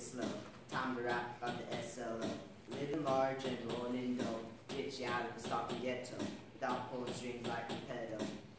slow. Time to rap about the SLO. Living large and rolling in dough. Get you out of the stock ghetto. Without pulling strings like a pedo.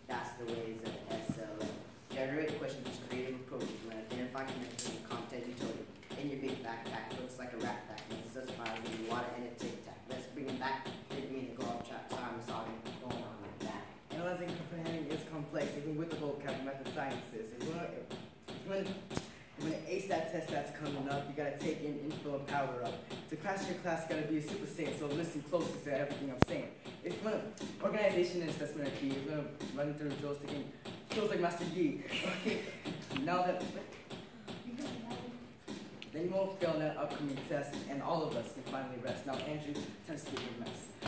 That's the ways of the SLO. Generate questions, just creative approach. When identify connections and content told In your big backpack, looks like a rat pack. And it's just fine with water and a tic tac. Let's bring it back. Hit me in the golf track. Sorry, I'm sorry. Going on like that. Analyzing comprehending is complex, even with the vocab method sciences. If you want to, to, when an A stat test that's coming up, you gotta take in info and power up. To pass your class, gotta be a super saint, so listen closely to everything I'm saying. You want organization and assessment are key, if you want to run through drills, taking drills like Master D. Okay, now that then you won't fail that upcoming test, and all of us can finally rest. Now, Andrew, time to your mess.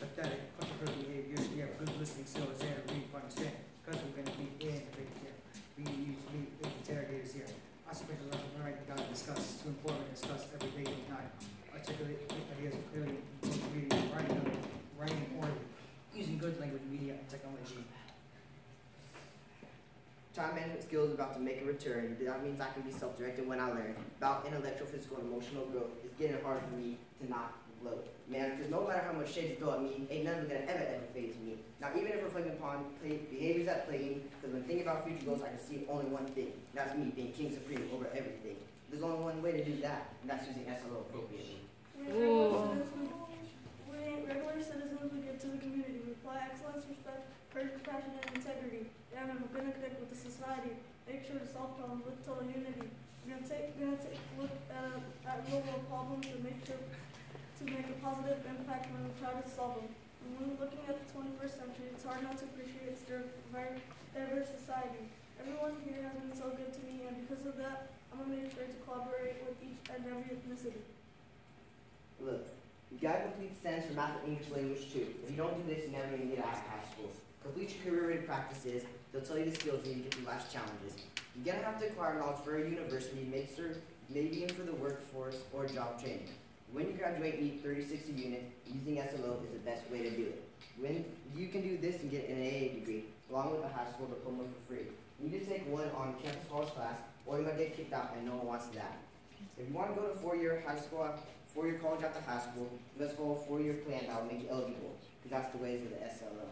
Pathetic, cultural behavior, we have good listening skills and read for understand. Because we're gonna be in the big here. We use we the interrogators here. Occupy the level of write down, discuss, to inform and discuss every day and time. Articulate ideas clearly, both reading, writing, writing order, using good language, media, and technology. Time management skills are about to make a return. That means I can be self-directed when I learn. About intellectual, physical, and emotional growth. It's getting hard for me to not gloat. Man, because no matter how much shade you throw at me, ain't nothing gonna ever, ever phase me. Now, even if reflecting upon play, behaviors that play because when thinking about future goals, I can see only one thing. That's me being king supreme over everything. There's only one way to do that, and that's using SLO appropriately. Citizens, when regular citizens we give to the community, we apply excellence, respect, courage, compassion, and integrity. And we're gonna connect with the society, make sure to solve problems with total unity. We're take, gonna take look at, uh, at real world problems and make sure to make a positive impact when we try to solve them. When we're looking at the 21st century, it's hard not to appreciate its diverse society. Everyone here has been so good to me, and because of that, I'm gonna make sure to collaborate with each and every ethnicity. Look, you gotta complete STEMs for math and English language too. If you don't do this, you're never gonna get out of high school. Complete your career ready practices. They'll tell you the skills you need to through life's challenges. You're gonna have to acquire knowledge for a university, make sure maybe for the workforce or job training. When you graduate, need 30, 60 units. Using SLO is the best way to do it. When you can do this and get an AA degree, along with a high school diploma for free. You need to take one on campus college class, or you might get kicked out and no one wants that. If you want to go to four-year high school, four-year college after high school, you must follow a four-year plan that will make you eligible, because that's the ways of the SLO.